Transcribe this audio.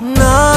No.